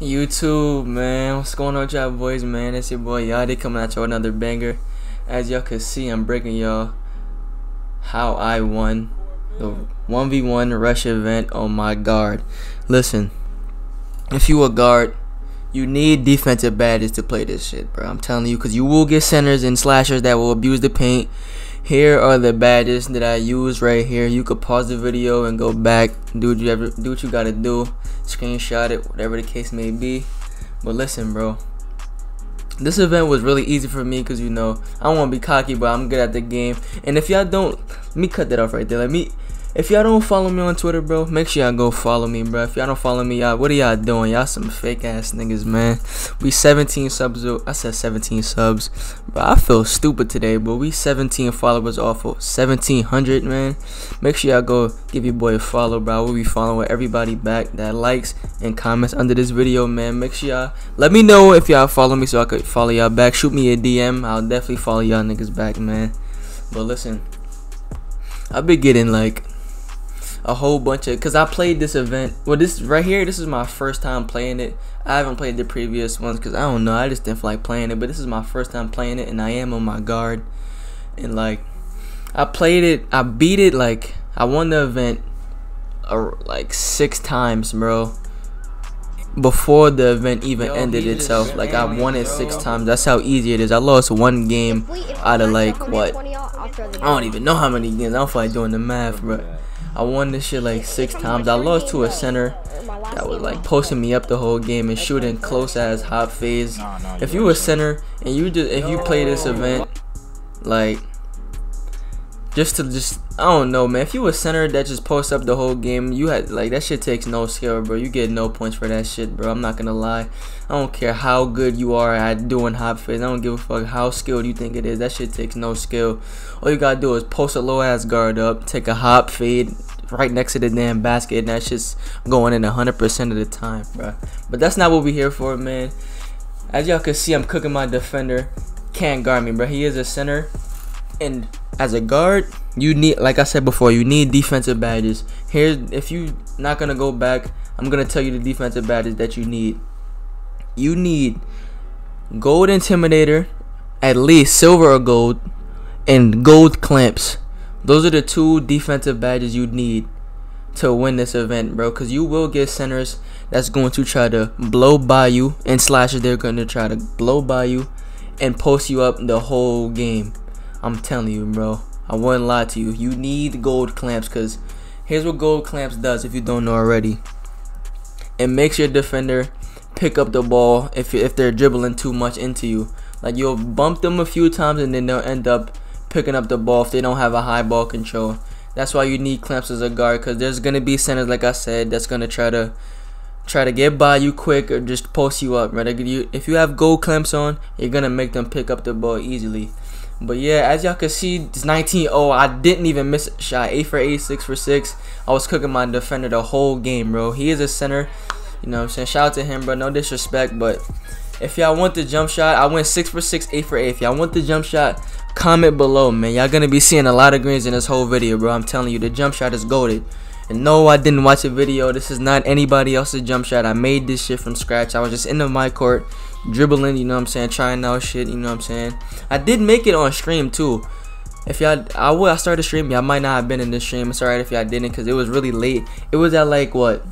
YouTube, man. What's going on, y'all boys, man? It's your boy Yachty coming at y'all another banger. As y'all can see, I'm breaking y'all how I won the 1v1 rush event on my guard. Listen, if you a guard, you need defensive badges to play this shit, bro. I'm telling you, because you will get centers and slashers that will abuse the paint. Here are the badges that I use right here. You could pause the video and go back, do what you ever do what you gotta do, screenshot it, whatever the case may be. But listen, bro. This event was really easy for me because you know I don't want to be cocky, but I'm good at the game. And if y'all don't, let me cut that off right there. Let me if y'all don't follow me on Twitter, bro, make sure y'all go follow me, bro. If y'all don't follow me, y'all, what are y'all doing? Y'all some fake ass niggas, man. We 17 subs. I said 17 subs, bro. I feel stupid today, but we 17 followers off of 1700, man. Make sure y'all go give your boy a follow, bro. We'll be following everybody back that likes and comments under this video, man. Make sure y'all let me know if y'all follow me so I could follow y'all back. Shoot me a DM. I'll definitely follow y'all niggas back, man. But listen, I've been getting like a whole bunch of because I played this event. Well, this right here, this is my first time playing it. I haven't played the previous ones because I don't know. I just didn't feel like playing it. But this is my first time playing it, and I am on my guard. And like, I played it. I beat it. Like, I won the event, uh, like six times, bro. Before the event even Yo, ended itself, like I won it six times. That's how easy it is. I lost one game out of like what? I don't even know how many games. I don't feel like doing the math, bro. I won this shit like six times. I lost to a center that was like posting me up the whole game and shooting close as hop fades. If you a center and you just if you play this event, like just to just I don't know, man. If you a center that just posts up the whole game, you had like that shit takes no skill, bro. You get no points for that shit, bro. I'm not gonna lie. I don't care how good you are at doing hop fades. I don't give a fuck how skilled you think it is. That shit takes no skill. All you gotta do is post a low ass guard up, take a hop fade right next to the damn basket, and that's just going in 100% of the time, bro. But that's not what we here for, man. As y'all can see, I'm cooking my defender. Can't guard me, bro. He is a center, and as a guard, you need, like I said before, you need defensive badges. Here, if you're not gonna go back, I'm gonna tell you the defensive badges that you need. You need gold intimidator, at least silver or gold, and gold clamps. Those are the two defensive badges you need to win this event, bro. Because you will get centers that's going to try to blow by you, and slashers they're going to try to blow by you and post you up the whole game. I'm telling you, bro. I wouldn't lie to you. You need gold clamps because here's what gold clamps does if you don't know already. It makes your defender pick up the ball if if they're dribbling too much into you. Like you'll bump them a few times and then they'll end up picking up the ball if they don't have a high ball control. That's why you need clamps as a guard because there's gonna be centers like I said that's gonna try to try to get by you quick or just post you up. Right? If you have gold clamps on, you're gonna make them pick up the ball easily. But yeah, as y'all can see, it's 19-0. I didn't even miss a shot. 8 for 8, 6 for 6. I was cooking my defender the whole game, bro. He is a center. You know what I'm saying? Shout out to him, bro. No disrespect, but if y'all want the jump shot, I went 6 for 6, 8 for 8. If y'all want the jump shot, comment below, man. Y'all gonna be seeing a lot of greens in this whole video, bro. I'm telling you, the jump shot is goaded. And no, I didn't watch a video. This is not anybody else's jump shot. I made this shit from scratch. I was just in the my court dribbling, you know what I'm saying, trying out shit, you know what I'm saying. I did make it on stream too. If y'all, I will, I started streaming. Y'all might not have been in this stream. It's alright if y'all didn't, cause it was really late. It was at like what?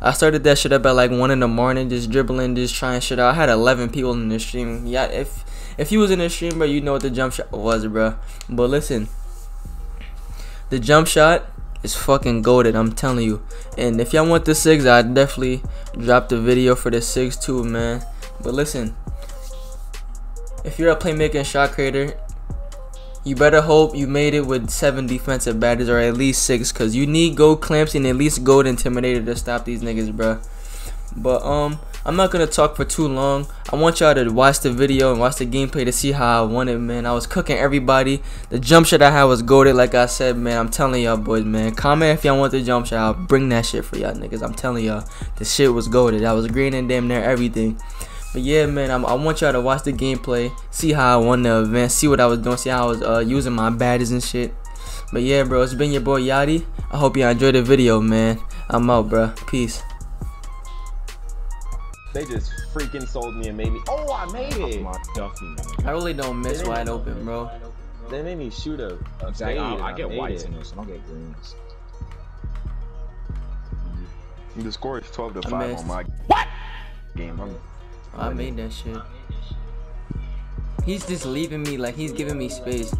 I started that shit up at like one in the morning, just dribbling, just trying shit out. I had 11 people in the stream. Yeah, if if you was in the stream, bro, you know what the jump shot was, bro. But listen, the jump shot is fucking goaded. I'm telling you. And if y'all want the six, I definitely drop the video for the six too, man. But listen, if you're a playmaking shot creator, you better hope you made it with seven defensive badges or at least six, cause you need gold clamps and at least gold intimidator to stop these niggas, bro. But um, I'm not gonna talk for too long. I want y'all to watch the video and watch the gameplay to see how I won it, man. I was cooking everybody. The jump shot I had was goaded, like I said, man. I'm telling y'all, boys, man. Comment if y'all want the jump shot. I'll bring that shit for y'all niggas. I'm telling y'all, the shit was goaded. I was green and damn near everything. But yeah, man, I'm, i want y'all to watch the gameplay, see how I won the event, see what I was doing, see how I was uh, using my badges and shit. But yeah, bro, it's been your boy Yachty. I hope y'all enjoyed the video, man. I'm out, bro. Peace. They just freaking sold me and made me. Oh, I made it. My Duffy, man. I really don't miss wide open, bro. They made me shoot a, a Exactly. fade I, I get whites it. in this. I don't get greens. The score is 12 to 5 on my what? game. I'm I made that shit. He's just leaving me like he's giving me space.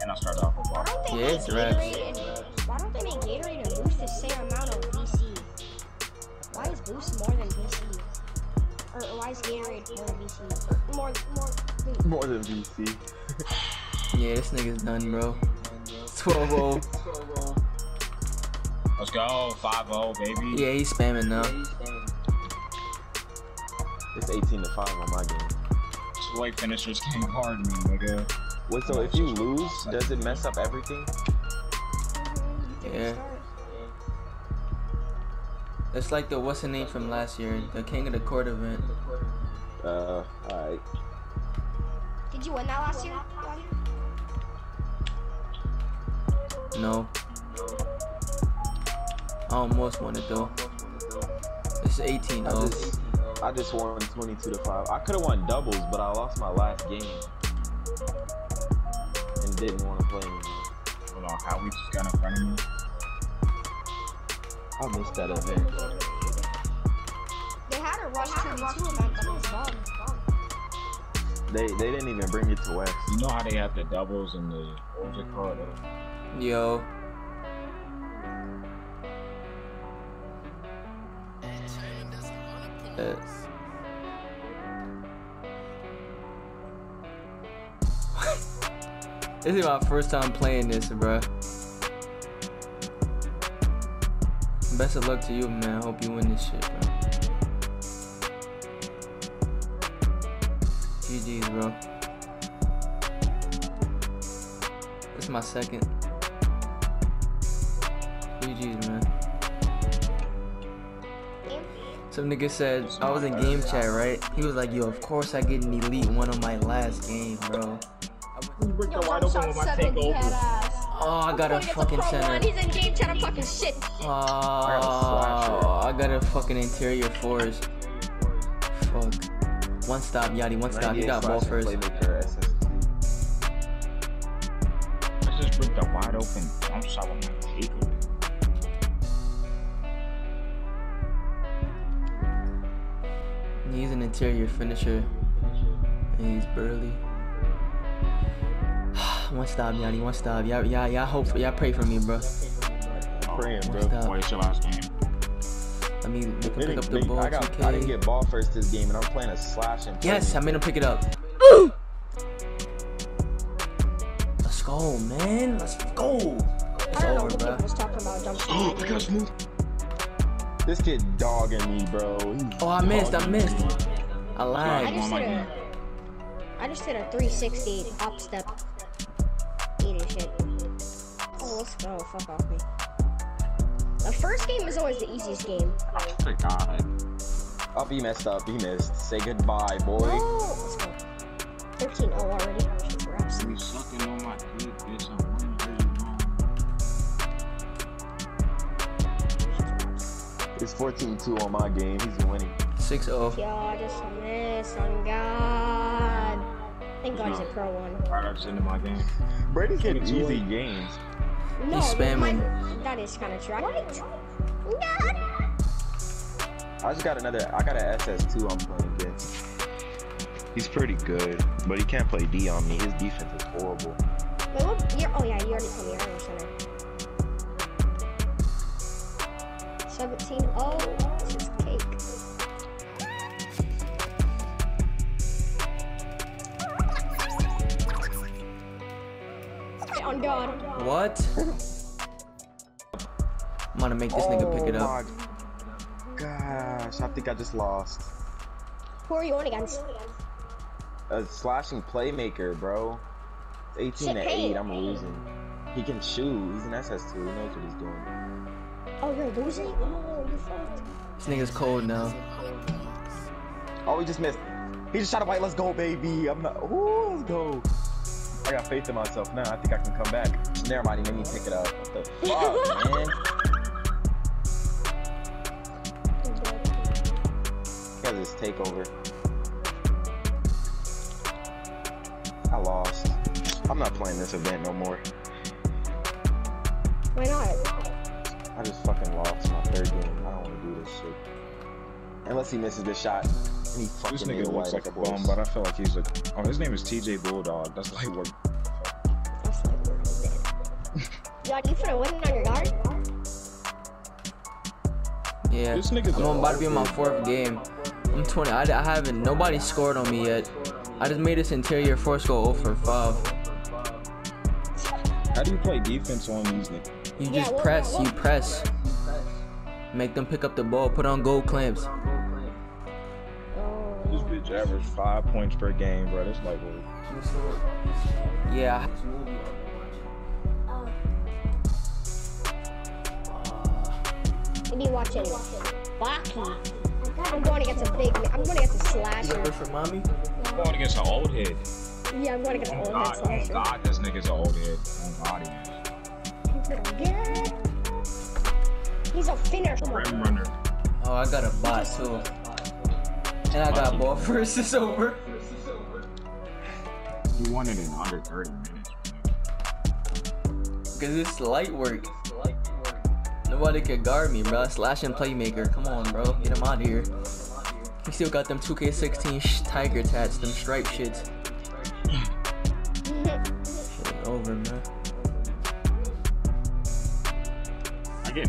And I started off with Why don't they Yeah, make it's raps. Gatorade why don't they make Gatorade and Boost the same amount of VC? Why is Boost more than VC? Or why is Gatorade more than VC? More, more. Wait, More than VC. Yeah, this nigga's done, bro. 12 0. Let's go. 5-0, baby. Yeah, he's spamming now. It's 18 to 5 on my game. It's the way finishers can guard me, nigga. Wait, so if you lose, does it mess up everything? Yeah. It's like the what's the name from last year, the King of the Court event. Uh, alright. Did you win that last year? Ronnie? No. I almost won it though. It's 18 I just, oh. I just won 22 to 5. I could have won doubles, but I lost my last game. And didn't want to play anymore. Hold on. How we just got in front of me? I missed that event. They had a Rush 2 event, but it was bomb. They they didn't even bring it to West. You know how they have the doubles and the what was it called? Yo. Uh, this is my first time playing this, bruh. Best of luck to you, man. Hope you win this shit, bro. GG's, bro. This is my second. Some nigga said I was in game chat, right? He was like, "Yo, of course I get an elite one on my last game, bro." Yo, the wide jump open shot with my 70 takeover. head. Oh, I got a Boy gets fucking pro one. center. He's in game chat. I'm talking shit. Oh, I got a fucking interior force. Fuck. One stop, Yachty. One stop. He got ball first. Playmaker SST. Let's just break the wide open jump shot with my He's an interior finisher. And he's burly. one stop, Yachty. One stop. Y'all, y'all, y'all hope for, y'all pray for me, bro. Praying, bro. One stop. Boy, it's your last game. I mean, they can pick up the ball. I, got, 2K. I didn't get ball first this game, and I'm playing a slash and Yes, I playmaker. made him pick it up. Let's go, man. Let's go. It's I don't know over, bro. people was talking about jump shot. This kid dogging me, bro. He's Oh, I missed. I missed. me. I I just my did a, I just did a 360 up step. Eating shit. Oh, let's go. Fuck off me. The first game is always the easiest game. Thank God. Up, he messed up. He missed. Say goodbye, boy. Oh, let's go. 13 0 already. Shit, raps. You sucking on my dick, bitch. It's 14-2 on my game. He's winning. 6 0. Yo, I just missed on God. Thank God he's a pro one. Right up into my game. Brady's getting 22. easy games. No, spamming. my- that is kind of true. What? God. I just got another. I got an SS2 I'm playing against. He's pretty good, but he can't play D on me. His defense is horrible. Wait, what? You're, oh yeah, you already told me you're center. 17 Oh, this is cake. On God. What? I'm gonna make this nigga pick it oh up. Oh my gosh, I think I just lost. Who are you on against? A slashing playmaker, bro. It's 18 to Shit, hey. 8. I'm losing. He can shoot. He's an SS2. He knows what he's doing. Oh, you're losing? Oh, you fucked. This nigga's cold now. Oh, he just missed. He just shot a white. Let's go, baby. I'm not. Ooh, let's go. I got faith in myself now. I think I can come back. Never mind, he made me pick it up. What the fuck, man? He has his takeover. I lost. I'm not playing this event no more. Why not? I just fucking lost my third game. I don't want to do this shit. Unless he misses this shot. And he fucking This made nigga it looks wide, like a of course. bum, but I feel like he's a. Oh, his name is TJ Bulldog. That's like what. That's like we're dead. Yard, you finna win on your guard? Yeah, This nigga's I'm about to be in my fourth game. I'm 20. I, I haven't. Nobody scored on me yet. I just made this interior force go 0 for 5. How do you play defense on these niggas? You just what- press. what- You press. Make them pick up the ball. Put on gold clamps. Oh. This Oh. bitch average five points per game, bro. That's like what. Yeah. Maybe watching Baki. I'm going against a big. I'm going against a slasher. for mommy? Going against an old head. Yeah, I'm going against an Oh old head oh slasher. Oh, God, this nigga's an old head. Oh God, he is. Good. He's a finisher. Rim runner. Oh, I got a bot too. And I got ball first. It's over. You won it in under 30 minutes. Because it's light work. Nobody could guard me, bro. Slash and playmaker. Come on, bro. Get him out of here. He still got them 2K16 tiger tats, them stripe shits.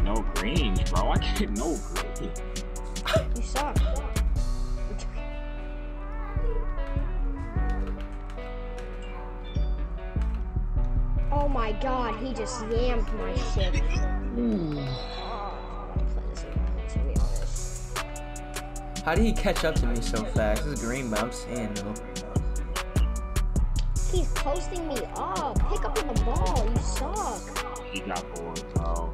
No greens, bro. I can't get no greens. You suck. Oh my god, he just yammed my shit. Play this again, to be honest. How did he catch up to me so fast? This is green, but I'm saying though. He's posting me up. Pick up the ball. You suck. He got bored, bro.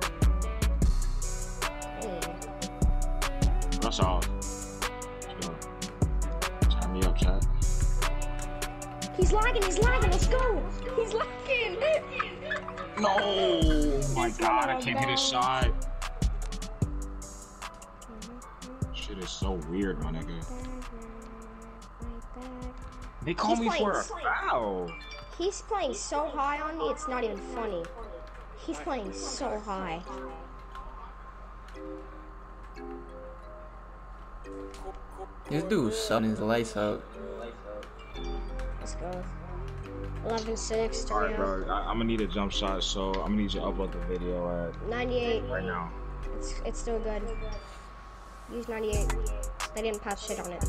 That's all. Let's go. Time me up, chat. He's lagging. He's lagging. Let's go. He's lagging. No! Oh my god, I can't hit a bad. shot. Shit is so weird, my nigga. They call He's me for a playing- foul. He's playing so high on me. It's not even funny. He's playing so high. This dude's shutting his lights out. Let's go. 11 6 Alright, bro. I, I'm gonna need a jump shot, so I'm gonna need you to upload the video at 98. right now. It's, it's still good. Use 98. They didn't patch shit on it.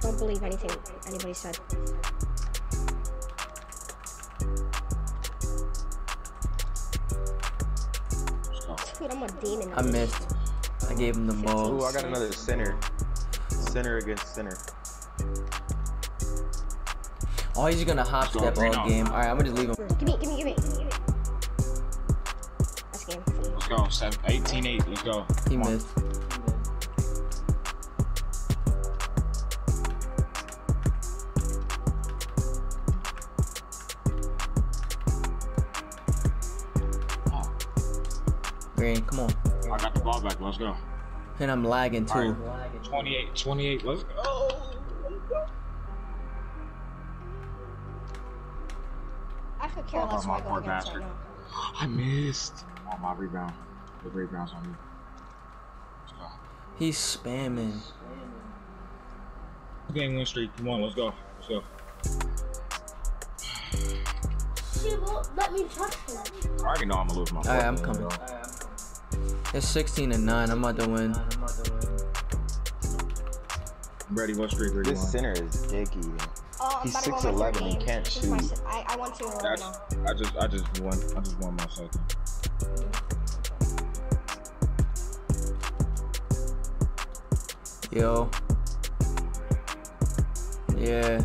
Don't believe anything anybody said. Dude, I'm a demon. I missed. I gave him the ball. Ooh, I got another center. Center against center. Oh, he's gonna hop step all Reno. game. Alright, I'm gonna just leave him. Give me, give me, give me. Give me. That's game. Let's go. Seven, 18 8. Let's go. He Come missed. Oh, Green, come on. I got the ball back. Let's go. And I'm lagging too. Alright. 28 28. Let's go. I could care Oh, less my I poor go against right bastard. I missed. Oh, my rebound. The rebounds on me. Let's go. He's spamming. Game win streak. Come on, let's go. Let's go. She won't let me touch him. I already know I'm gonna lose my. Alright, I'm coming. bro. It's 16 and 9. I'm about to win. Ready? What streak? Ready? This one? center is dicky. Oh, I'm He's about to 6'11", third he can't This is my shoot. s- I, I want to right now. I just, I just won. I just won my second. Yo. Yeah.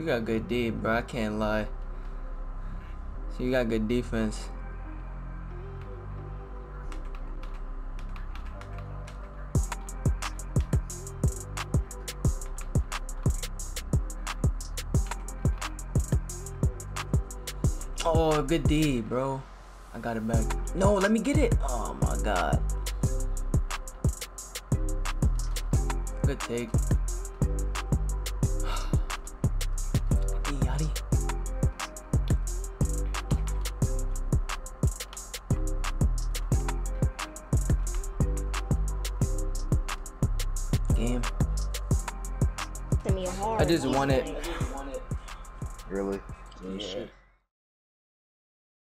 You got good D, bro. I can't lie. So you got good defense. Oh, good D, bro. I got it back. No, let me get it. Oh my god. Good take. Just want it. Really? Yeah.